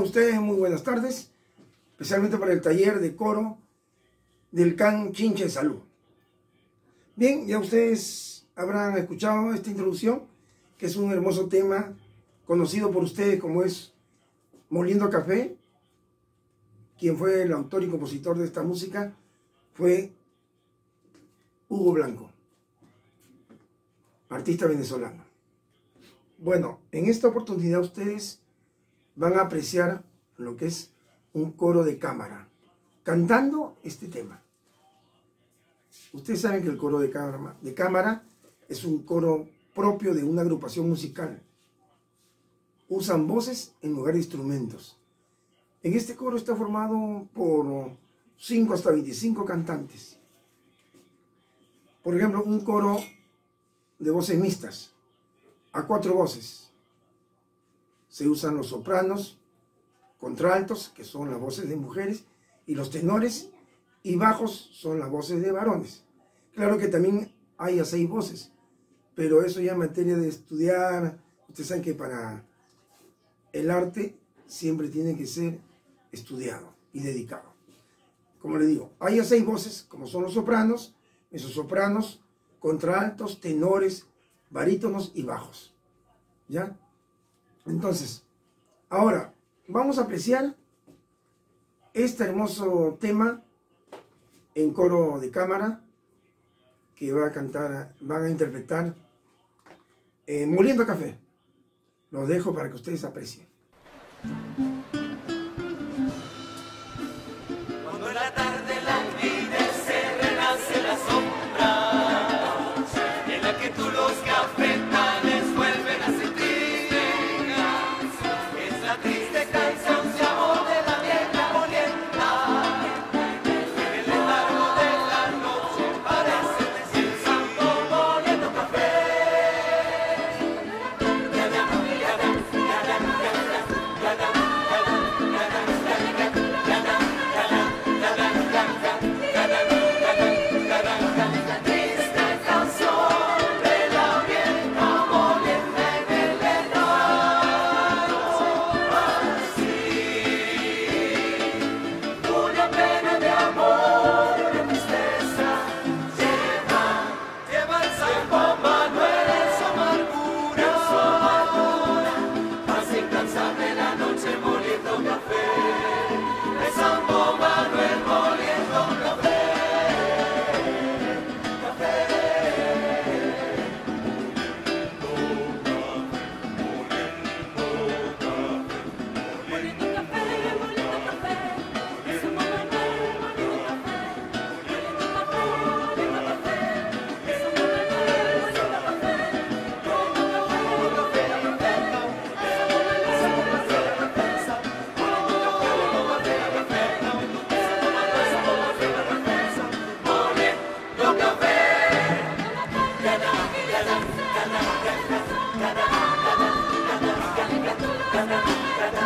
ustedes muy buenas tardes, especialmente para el taller de coro del Can Chinche Salud. Bien, ya ustedes habrán escuchado esta introducción, que es un hermoso tema conocido por ustedes como es Moliendo Café. Quien fue el autor y compositor de esta música fue Hugo Blanco, artista venezolano. Bueno, en esta oportunidad ustedes van a apreciar lo que es un coro de cámara, cantando este tema. Ustedes saben que el coro de cámara, de cámara es un coro propio de una agrupación musical. Usan voces en lugar de instrumentos. En este coro está formado por 5 hasta 25 cantantes. Por ejemplo, un coro de voces mixtas, a cuatro voces. Se usan los sopranos, contraltos, que son las voces de mujeres, y los tenores y bajos son las voces de varones. Claro que también hay a seis voces, pero eso ya en materia de estudiar, ustedes saben que para el arte siempre tiene que ser estudiado y dedicado. Como le digo, hay a seis voces, como son los sopranos, esos sopranos, contraltos, tenores, barítonos y bajos. ¿Ya? Entonces, ahora vamos a apreciar este hermoso tema en coro de cámara que va a cantar, van a interpretar eh, Moliendo Café. Lo dejo para que ustedes aprecien. Thank you.